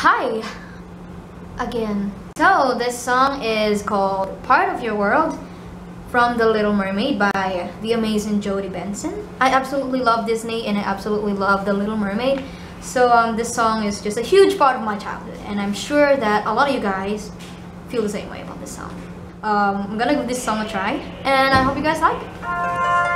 Hi again. So this song is called Part of Your World from The Little Mermaid by the amazing Jodi Benson. I absolutely love Disney and I absolutely love The Little Mermaid. So um, this song is just a huge part of my childhood and I'm sure that a lot of you guys feel the same way about this song. Um, I'm gonna give this song a try and I hope you guys like it.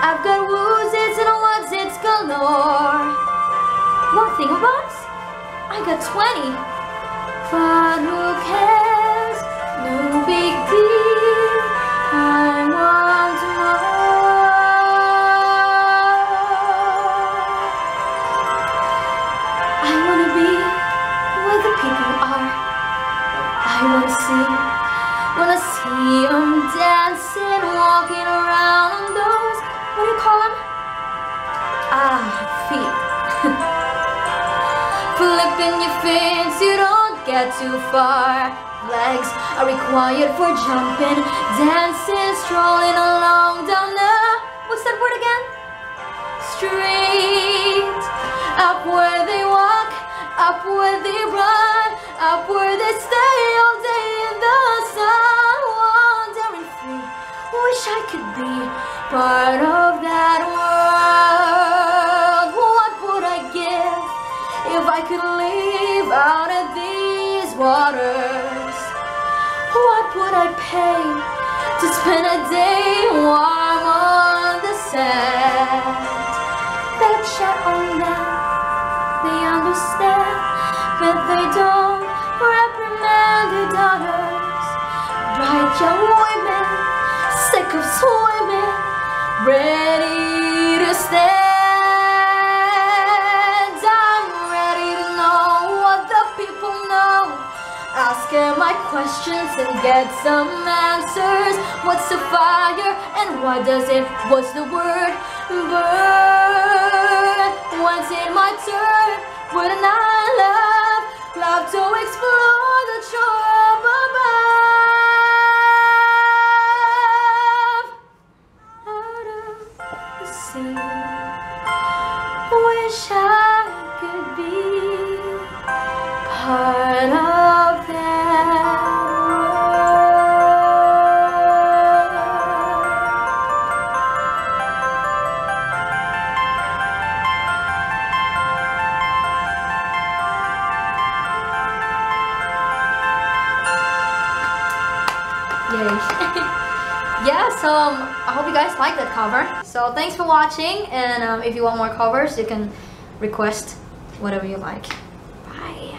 I've got woozits and whatsits galore. One thing oh, about I got 20. But who cares? No big deal. I want more. I wanna be where the people are. I wanna see, wanna see them dancing, Flipping your fins, you don't get too far. Legs are required for jumping, dancing, strolling along down the, what's that word again? Street. Up where they walk, up where they run, up where they stay all day in the sun. Wandering free, wish I could be part of that world. Would I pay to spend a day warm on the sand? That on them, they understand, but they don't reprimand their daughters. Bright young women, sick of swimming Ask them my questions and get some answers. What's a fire and why does it? What's the word? Burn. When's it my turn? Yay. yeah, so um, I hope you guys like that cover. So thanks for watching, and um, if you want more covers, you can request whatever you like. Bye.